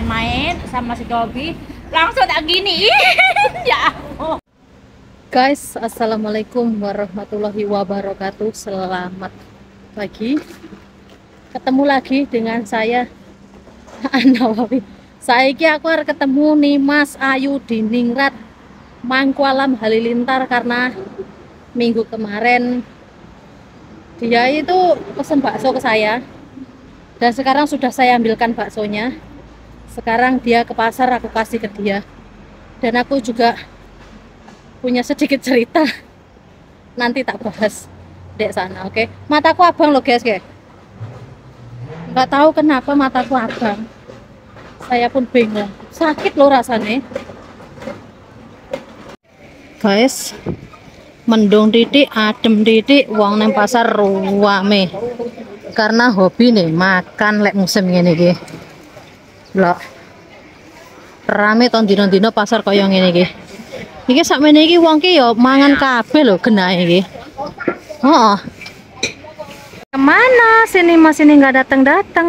main-main sama si Dobi langsung tak gini ya ampun. Guys, assalamualaikum warahmatullahi wabarakatuh. Selamat pagi. Ketemu lagi dengan saya Anawawi. Saiki aku harus ketemu nih Mas Ayu di Ningrat Mangkualam Halilintar karena minggu kemarin dia itu pesen bakso ke saya dan sekarang sudah saya ambilkan baksonya sekarang dia ke pasar aku kasih ke dia. Dan aku juga punya sedikit cerita. Nanti tak bahas dek sana oke? Mataku abang loh guys kayak nggak tahu kenapa mataku abang. Saya pun bingung. Sakit loh rasanya. Guys mendung titik adem titik wong nang pasar ruame karena hobi nih makan lek musim ini iki lho rame ton dino-dino pasar kaya ngene iki. Iki sakmene iki wong ki ya mangan kabeh lho genahe iki. Heeh. Ke mana? Sini mas ini nggak datang datang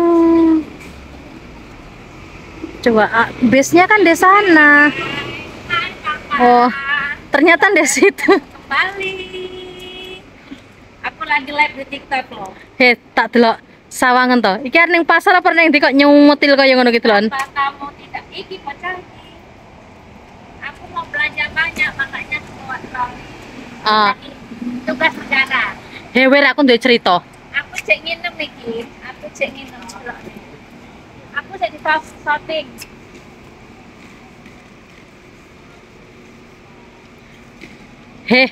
coba ah, base nya kan di sana. Oh ternyata di situ. Kembali. Aku lagi live di TikTok loh. He, tak delok sawangan to. Iki arep ning pasar apa ning kok nyumutil kaya ngono gitu lho. kamu tidak iki pecah aku mau belanja banyak makanya bawa troli Ah, tugas negara hewer aku duwe cerita. aku cek nginem iki aku cek nginem aku cek di shop- shopping He.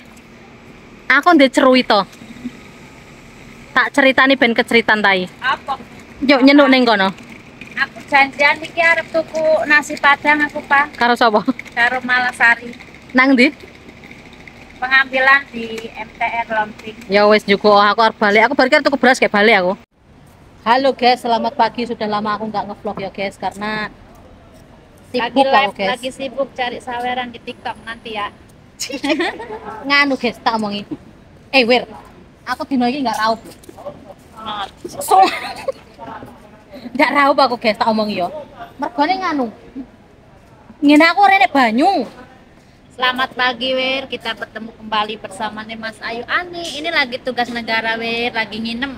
Aku ndek cerita. Tak ceritani ben keceritan tai. apa Yuk nyenuk ning kono. aku janjian iki arep tuku nasi padang aku pak Karo sapa? karo Malasari Nang ndi? pengambilan di MTR Lomping Ya wis juga aku arep balik. Aku balik tuku beras kayak balik aku. Halo guys, selamat pagi. Sudah lama aku nggak ngevlog ya guys karena lagi sibuk aku live guys. lagi sibuk cari saweran di TikTok nanti ya Nganu guys, tak omongi. Eh, Wir. Aku dino iki nggak raup. So. Nggak raup aku guys, tak omongi yo. Mergone nganu. Ngene aku rene banyu. Selamat pagi Wir, kita bertemu kembali bersama nih Mas Ayu Ani. Ini lagi tugas negara Wir, lagi nginem.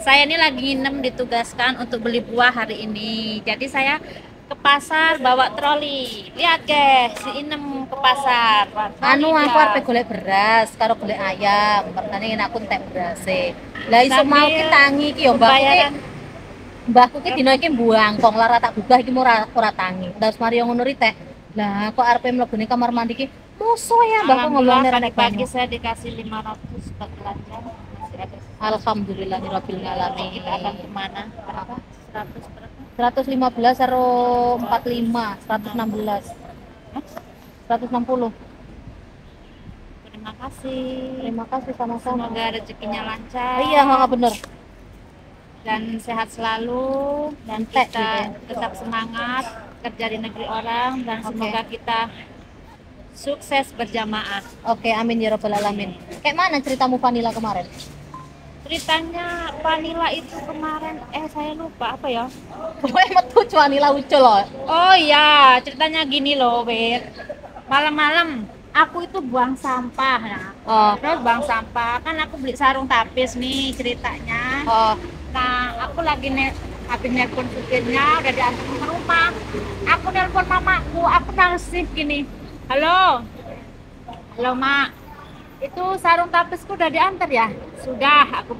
Saya ini lagi nginem ditugaskan untuk beli buah hari ini. Jadi saya ke pasar bawa troli. Lihat guys, si Inem ke pasar. Anu aku arep golek beras karo golek ayam. Mergane ngene aku entek berase. Lah iso mau ki tangi ki yo. Pembayaran Mbahku ki dino iki mbuangkong lara tak gugah iki ora ora tangi. Terus mari ngono teh. Lah kok arepe mlebu kamar mandi ki musuh ya mbahku tadi rene pagi saya dikasih 500 buat belanja. Alhamdulillahirabbil alamin. Kita akan ke mana? Berapa? 100 berapa? 115 karo 45, 116. 160. Terima kasih. Terima kasih sama-sama. Semoga rezekinya lancar. Iya, nggak bener. Dan sehat selalu dan kita gitu. tetap semangat kerja di negeri orang dan Oke. semoga kita sukses berjamaah. Oke, amin ya rabbal alamin. Kayak mana ceritamu Vanilla kemarin? Ceritanya Vanilla itu kemarin eh saya lupa apa ya? Pokoknya metu Vanilla ucul loh. Oh iya, ceritanya gini loh, Wir. Malam-malam aku itu buang sampah nah. Oh, Terus buang sampah, kan aku beli sarung tapis nih ceritanya. oh, Nah, aku lagi ne habis nelpon supirnya udah diantar ke rumah. Aku nelpon mamaku, aku nangis gini. Halo, halo mak. Itu sarung tapisku udah diantar ya? Sudah, aku.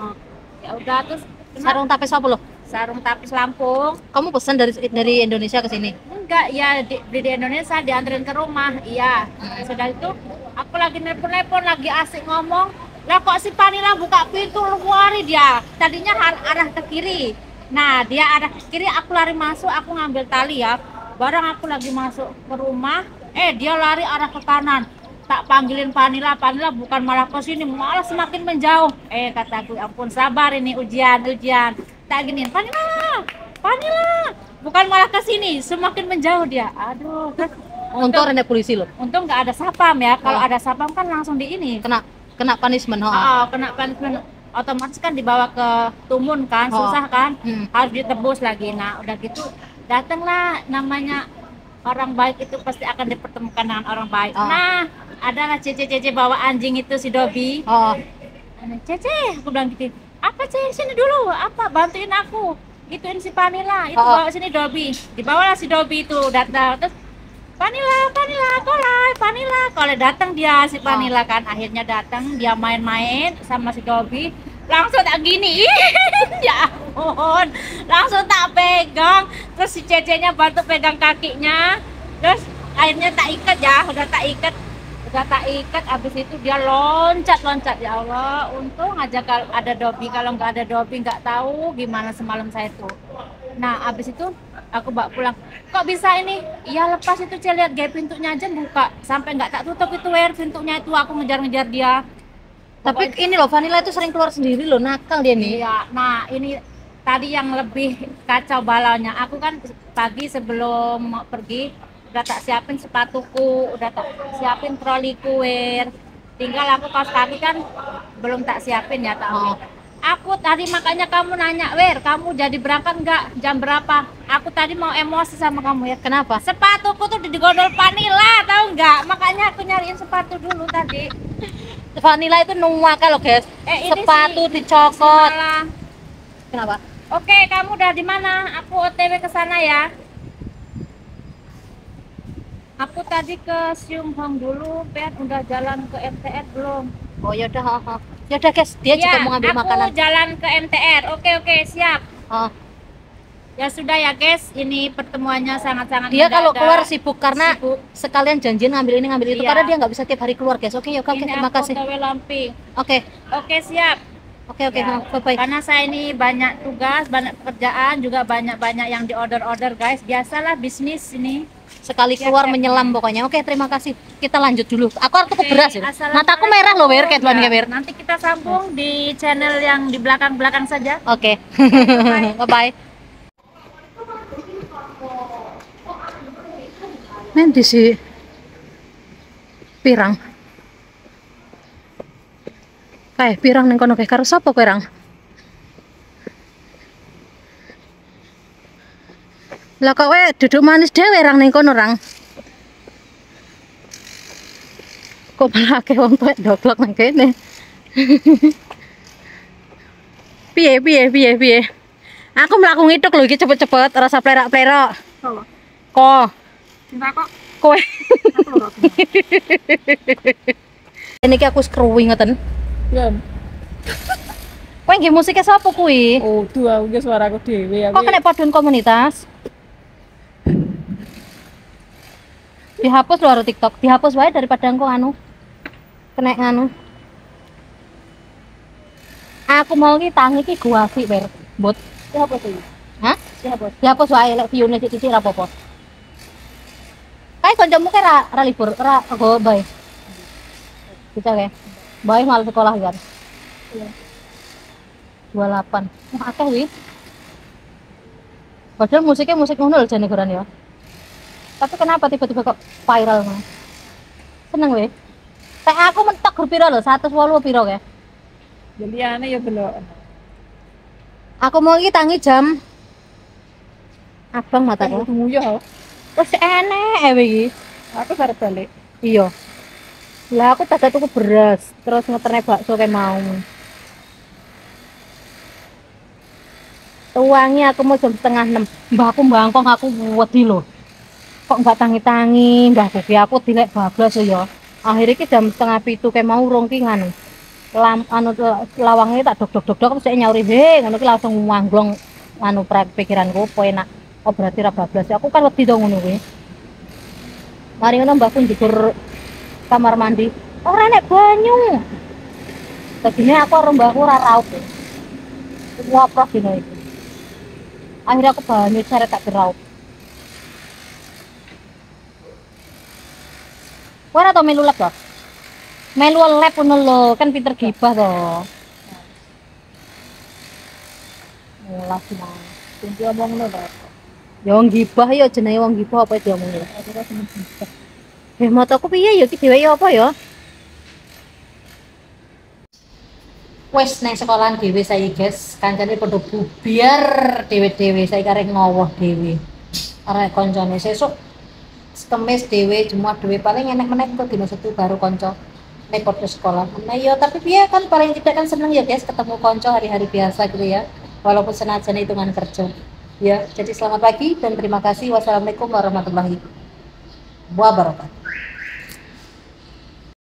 Oh, ya udah terus sarung tapis apa lo? sarung tapis Lampung. Kamu pesan dari dari Indonesia ke sini? Enggak, ya di, di, di Indonesia dianterin ke rumah. Iya. Sudah itu aku lagi nelpon-nelpon lagi asik ngomong. Lah kok si Panila buka pintu lari dia. Tadinya arah ke kiri. Nah, dia arah ke kiri, aku lari masuk, aku ngambil tali ya. Barang aku lagi masuk ke rumah, eh dia lari arah ke kanan. Tak panggilin Panila, Panila bukan malah ke sini, malah semakin menjauh. Eh kataku, "Ya ampun sabar ini ujian, ujian. Tak giniin, Panila, Panila. Bukan malah ke sini, semakin menjauh dia. Aduh, kan Untung ada polisi lo. untung nggak ada sapam ya. Kalau Oh. ada sapam kan langsung di ini. Kena kena punishment. Oh. Oh, kena punishment otomatis kan dibawa ke tumun kan, Oh. susah kan? Hmm. Harus ditebus lagi. Nah, udah gitu datanglah namanya orang baik itu pasti akan dipertemukan dengan orang baik. Oh. Nah, adalah Cece-Cece bawa anjing itu si Dobi. Oh, Cece, aku bilang gitu. Apa Cece, sini dulu. Apa, bantuin aku. Gituin si Vanilla. Itu Oh. bawa sini Dobi. Dibawalah si Dobi itu datang. Terus Vanilla, Vanilla, kolai, Vanilla. Kalau datang dia si Vanilla kan. Akhirnya datang, dia main-main sama si Dobi. Langsung tak gini. ya ampun. Langsung tak pegang. Terus si Cece-nya bantu pegang kakinya. Terus akhirnya tak ikat ya. Udah tak ikat udah tak ikat abis itu dia loncat loncat. Ya Allah untung aja kalau ada Dobi kalau nggak ada Dobi nggak tahu gimana semalam saya tuh. Nah abis itu aku bawa pulang. Kok bisa ini? Iya lepas itu saya lihat gaya pintunya aja buka. Sampai nggak tak tutup itu wer pintunya itu. Aku ngejar-ngejar dia. Tapi ini loh vanilla itu sering keluar sendiri loh, nakal dia nih. Iya, nah ini tadi yang lebih kacau balanya. Aku kan pagi sebelum mau pergi udah tak siapin sepatuku, udah tak siapin troli kuir. Tinggal aku kaos kaki kan belum tak siapin ya tak Oh. Aku tadi makanya kamu nanya, Wer, kamu jadi berangkat nggak? Jam berapa? Aku tadi mau emosi sama kamu ya. Kenapa? Sepatuku tuh digodol Vanilla, tahu nggak? Makanya aku nyariin sepatu dulu tadi. Vanilla itu nuwaka loh guys. Eh, ini Sepatu si- dicokot. si. Kenapa? Oke, kamu udah di mana? Aku OTW ke sana ya. Aku tadi ke Siung Hong dulu, Ben udah jalan ke MTR belum? Oh yaudah, ha, ha. yaudah guys, dia juga Iya, mau ngambil aku makanan. jalan ke MTR. Oke, oke, siap. Oh, Ya sudah ya, guys. Ini pertemuannya sangat-sangat dia kalau keluar sibuk karena Sibuk. sekalian janjian ngambil ini ngambil itu Iya. karena dia nggak bisa tiap hari keluar guys. Oke, ya oke, terima aku kasih. Oke, Oke, siap. oke, oke, Ya, bye bye. Karena saya ini banyak tugas, banyak pekerjaan, juga banyak-banyak yang di order-order, guys. Biasalah bisnis ini. Sekali Siap, keluar siap. menyelam pokoknya. Oke, terima kasih. Kita lanjut dulu. Aku harus tuku Oke, beras ya. Mataku merah loh, Wer, kayak Ya, Wer. Nanti kita sambung di channel yang di belakang-belakang saja. Oke. bye bye. Nanti si pirang. Kayak pirang ning kono kayak karo sapa pirang? Lah kok we duduk manis dhewe rang ning kono rang. Kok malah akeh wong tuwek doglok nang kene. piye piye piye piye. Aku mlaku ngituk lho iki cepet-cepet rasa plerak-plerak. Kok Cinta kok. kowe ini ki aku screwing ngeten. Ya, Kowe nggih musiknya sapa kuwi? oh tuh aku suaraku dewe aku. Kok kena padun komunitas? Dihapus karo TikTok, dihapus wae daripada engko anu. Kena nganu. Aku mau ki tangi ki gua sih, Ber. Bot. Siapa tuh? Hah? Siapa? Dihapus wae lek view-ne sithik ra apa-apa. Kae kancamu ki ra ra libur, ra go bye. Bisa kae. Bye mal sekolah kan. Iya. 28. Wah, akeh wi. Padahal musiknya musik ngono lho jane ya. Tapi kenapa tiba-tiba kok viral mah? Seneng weh. Kayak aku mentok grup piro lho, 180 piro kae. Jadi aneh ya belok. Aku mau iki tangi jam abang mataku. Tunggu ya. Terus enek ewe iki. Aku harus balik. Iya. Lah aku tak tuku beras, terus ngeterne bakso kayak mau. Tuangi aku mau jam setengah enam. Mbah aku bangkong aku wedi lho. Kok nggak tangi-tangi, mbah ki aku dilek bablas ya. Akhirnya ki jam setengah pitu kayak mau urung ki nganu. Lam anu lawangnya tak dok dok dok dok saya nyauri he ngono ki langsung mangglong anu pra- pikiranku apa enak. Oh berarti ra bablas. Aku kan wedi dong ngono. Mari ngono mbahku njegur kamar mandi. Ora nek banyu. Tadinya aku karo mbahku ora raup. Ngoprok dino iki. Akhirnya aku banyu seret tak diraup. Kowe ora tau melu lab to? Melu lab ngono lho, kan pinter gibah to. Mulah sih Mang. Tunggu omong lah. Ya wong gibah ya jenenge wong gibah apa bisa. Eh mataku piye ya iki dhewe ya apa ya? Wes nang sekolahan dhewe saya guys, kancane padha bubiar dhewe-dhewe saya karek ngowoh dhewe. arek koncone sesuk kemis dhewe Jumat dhewe. Paling enak meneh kok dino setu baru konco nek podo sekolah. Nah iya tapi piye kan paling tidak kan seneng ya guys ketemu konco hari-hari biasa gitu ya. Walaupun senajan hitungan kerja. Ya jadi selamat pagi dan terima kasih. Wassalamualaikum warahmatullahi wabarakatuh